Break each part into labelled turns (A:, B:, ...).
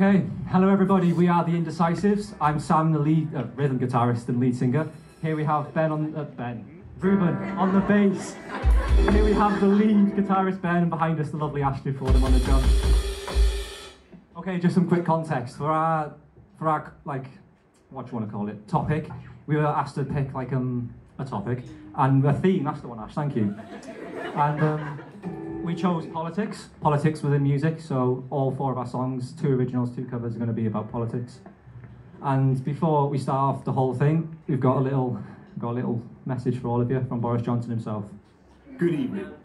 A: Okay, hello everybody. We are the Indecisives. I'm Sam, the lead uh, rhythm guitarist and lead singer. Here we have Ben on uh, Ben, Ruben on the bass. Here we have the lead guitarist Ben, and behind us the lovely Ashley Fordham on the drums. Okay, just some quick context for our for our like what do you want to call it topic. We were asked to pick like um a topic and a theme. That's the one, Ash. Thank you. And um, we chose politics, politics within music. So all four of our songs, two originals, two covers, are going to be about politics. And before we start off the whole thing, we've got a little got a little message for all of you from Boris Johnson himself.
B: Good evening.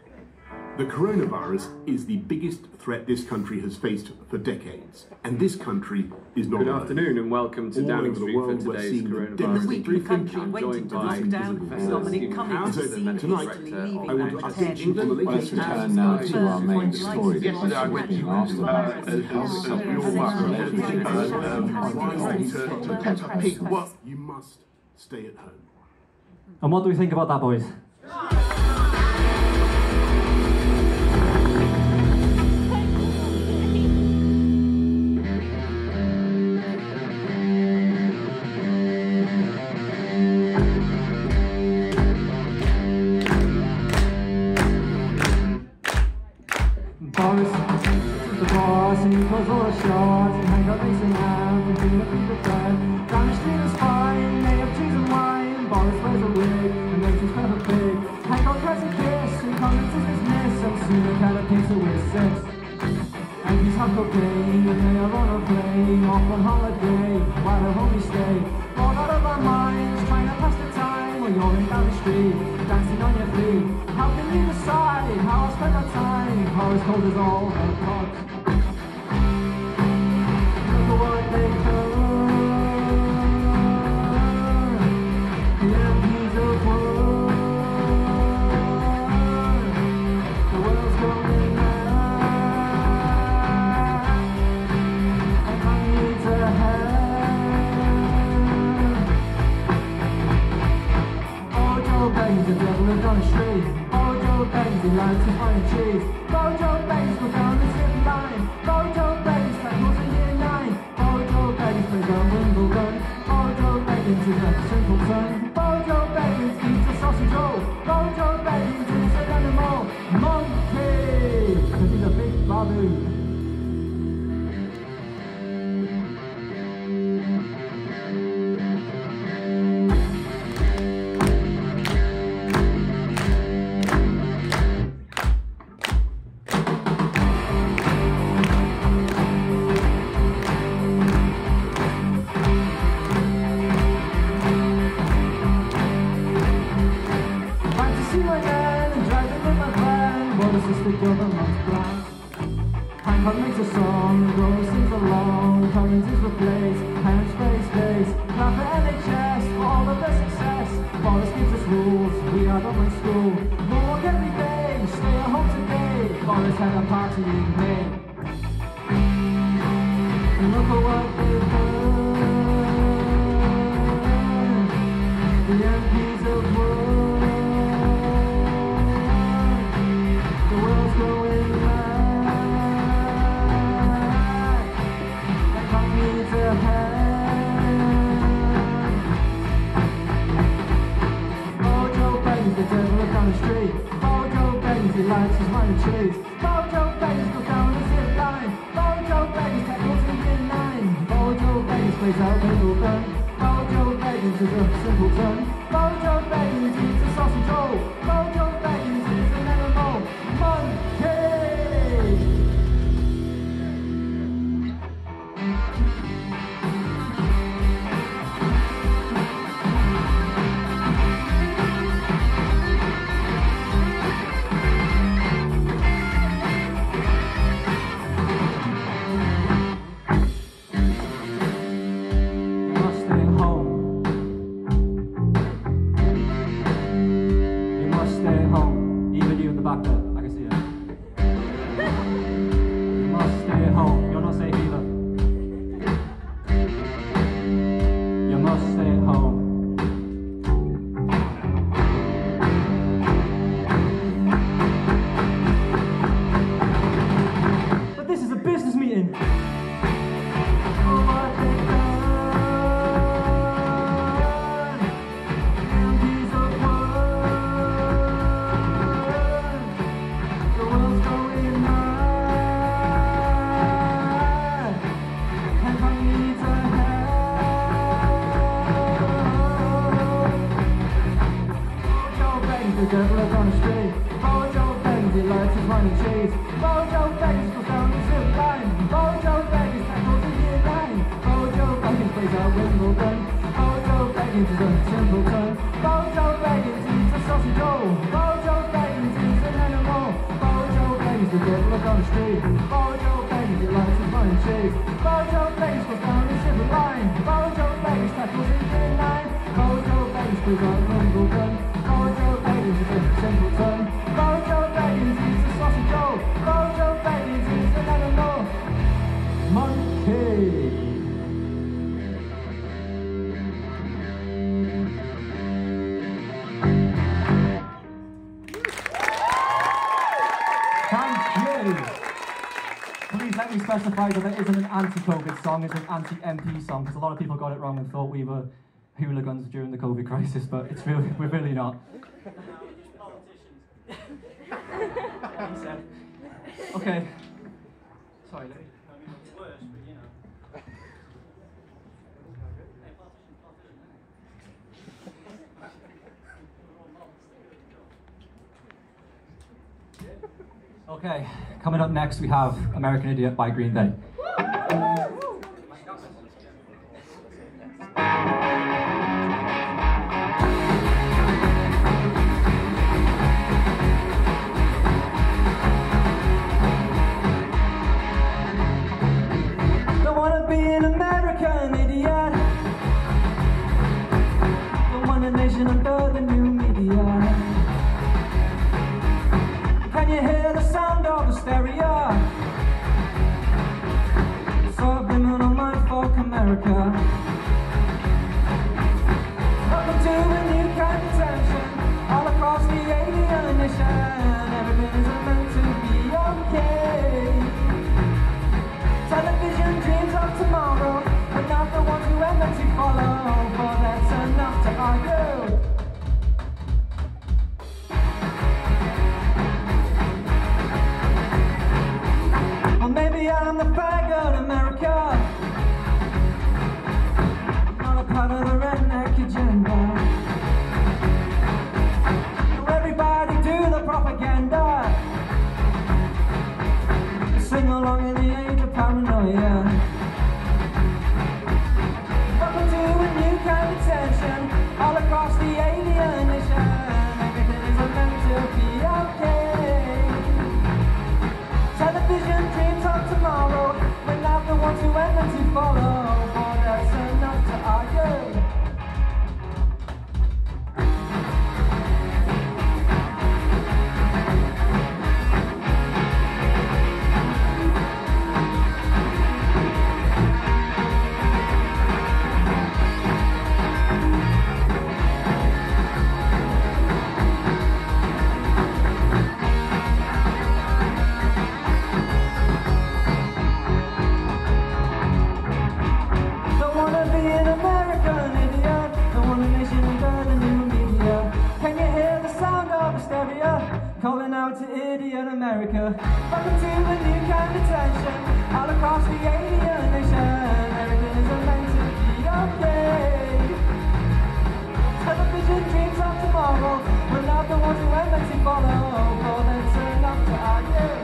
B: The coronavirus is the biggest threat this country has faced for decades, and this country is not
C: Good
B: alone.
C: afternoon and welcome to
B: All
C: Downing Street for
B: world, we're
C: today's
B: seeing the
C: coronavirus.
B: devastating
D: week the
C: briefing.
D: country
C: I'm
D: went
C: joined
D: into
C: by
D: lockdown, Dominic Cummings
B: So
C: the
B: tonight,
C: director
D: leaving.
B: I want to
C: Manchester
B: attention on the latest
E: Let's return now to our main story.
D: Yesterday I went
E: to after that,
D: as, as we all
B: What? You must stay at home.
A: And what do we think about that, boys? And soon the kind of pizza with six. And he's half cocaine, and they are on a plane, off on holiday, while the homies stay. All out of our minds, trying to pass the time, when you're in down the street, dancing on your feet. How can you decide how I spend our time? How as cold as all the on street. Oh, Joe Biden's he likes to find. Look at what the devil is on the street. Bojo beggars, he likes his wine and cheese. Bojo beggars goes down the zip line. Bojo beggars tackles the year line. Bojo beggars plays out Wimbledon. Bojo beggars is a simpleton. Bojo beggars eats a sausage roll. Bojo beggars is an animal. Bojo beggars, the devil is on the street. Bojo beggars, he likes his wine and cheese. Bojo beggars goes down the zip line. Bojo beggars tackles the year line. Bojo beggars plays out. Specify that it isn't an anti-COVID song, it's an anti-MP song, because a lot of people got it wrong and thought we were hooligans during the COVID crisis, but it's really, we're really not. Okay. Okay, coming up next we have American Idiot by Green Day. I'm the faggot America. Of the redneck agenda. Everybody do the propaganda. Sing along in the age of paranoia. Welcome to a new kind of tension all across the. Everything is meant to be okay. Television dreams of tomorrow. We're not the ones who meant to follow. To America. Welcome to a new kind of tension. All across the alien nation. Everything is meant to be okay. Television dreams of tomorrow. We're not the ones who are meant to follow. Oh, that's enough to argue.
C: How's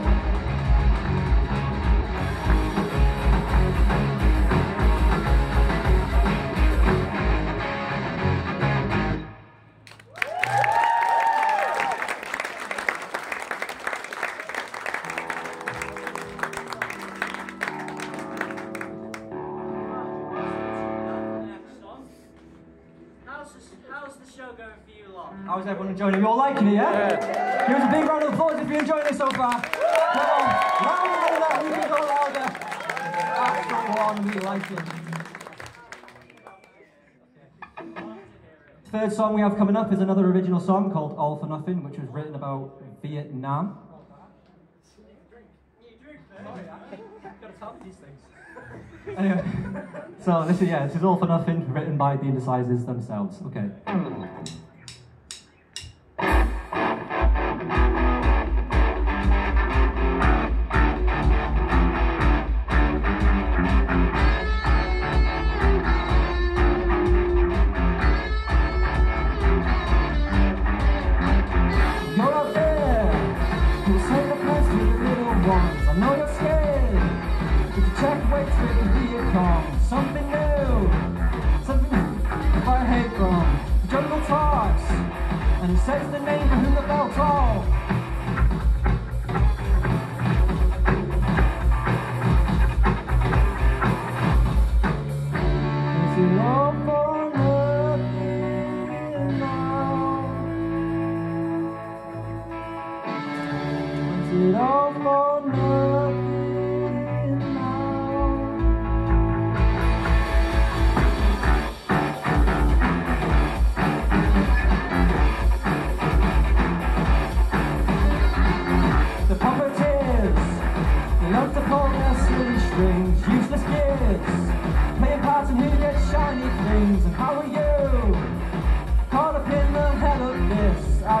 C: How's
A: everyone enjoying it? You all liking it, yeah? Give us a big round of applause if you're enjoying it so far. Come on, louder than that, we can go louder. That's the one we like it. Third song we have coming up is another original song called All for Nothing, which was written about Vietnam. Anyway, so this is yeah, this is all for nothing, written by the Indecisives themselves. Okay.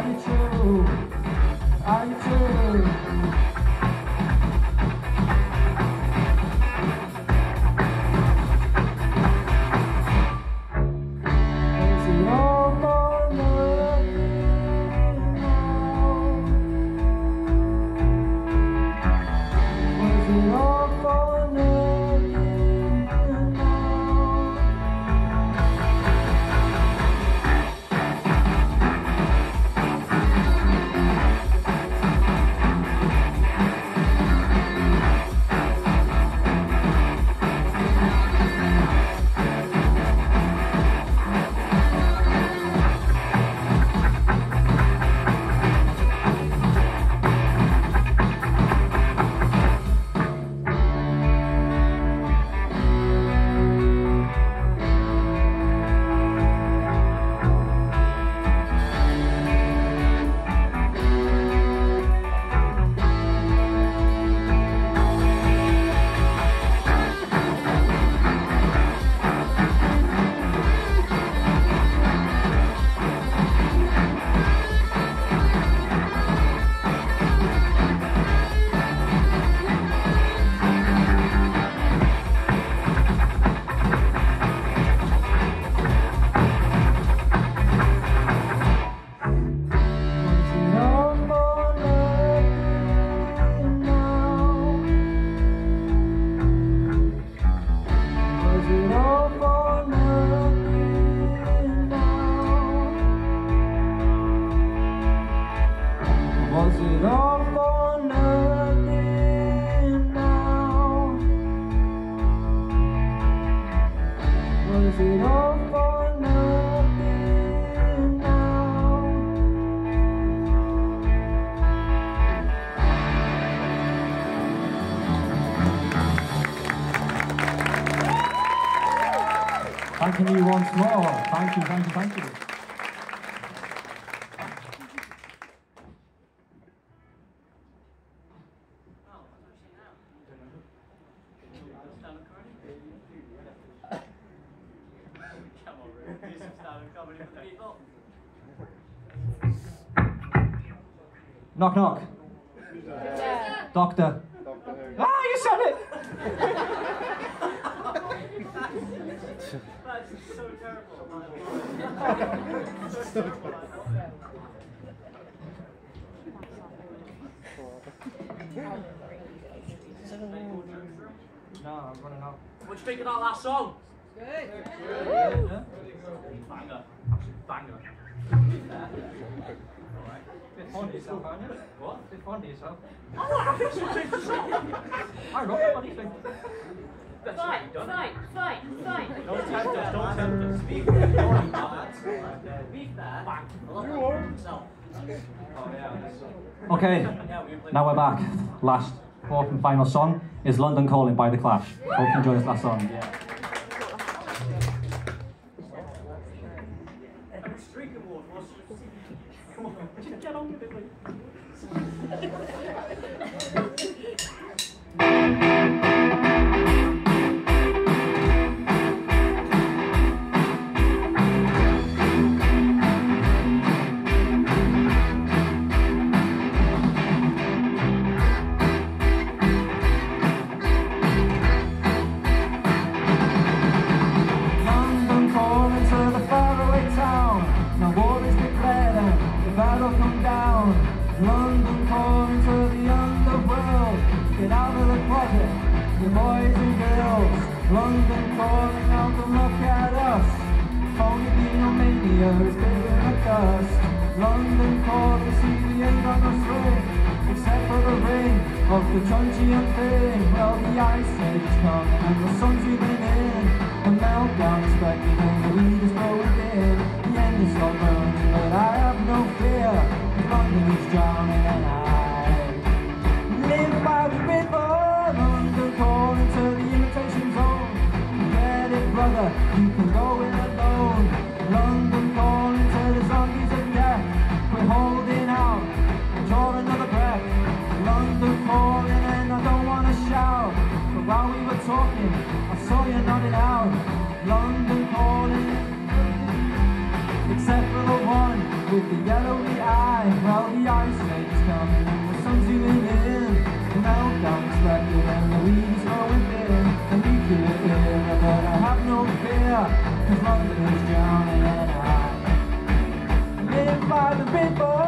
A: This, are you true? Was it all for nothing now? Was it all for nothing now? You once more. Thank you, thank you, thank you.
C: Stand-up comedy for the people.
A: Knock, knock. Doctor. Ah, you said it!
C: That's so terrible.
A: No, I'm running out.
C: What do you think of that last song?
A: Yeah?
C: Banger. Absolute banger. Alright.
A: Fond yourself, aren't you?
C: What?
A: Bit yourself.
C: Oh, I think so.
A: I what do you think?
C: That's
D: Fight, fight, fight, fight.
C: Don't tempt us, don't tempt us. Love that. Himself.
A: Oh, yeah. Okay,
C: Yeah, we played.
A: now we're back. Last, fourth and final song is London Calling by The Clash. Hope you enjoy this last song. Yeah.
C: On, just get on
A: Beatlemania is bigger than dust. London calling, see we ain't got no swing. Except for the rain of the Truncheon thing. Well, the ice age coming and the sun's in. The meltdown expected and the weed is going in. The end is not burning, but I have no fear. London is drowning and I live by the river. London calling to the imitation zone. Get it, brother, you can go it talking, I saw you nodding out. London calling except for the one with the yellowy eye. Well, the ice age is coming the sun's zooming in. The meltdown expected and the weeds going thin. The nuclear era, but I have no fear, cause London is drowning and I live by the river.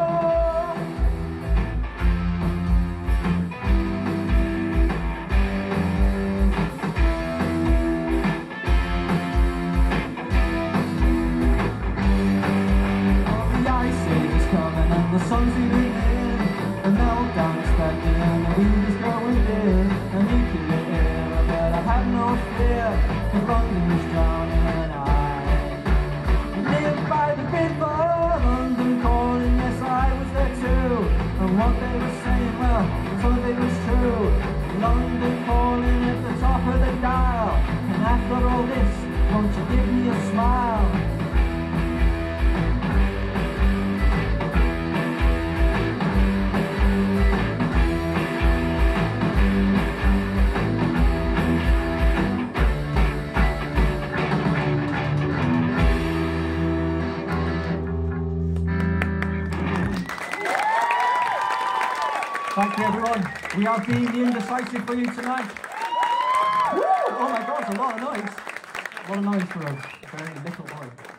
A: We are being the indecisive for you tonight. Woo! Oh my God, a lot of noise. A lot of noise for us. Very little noise.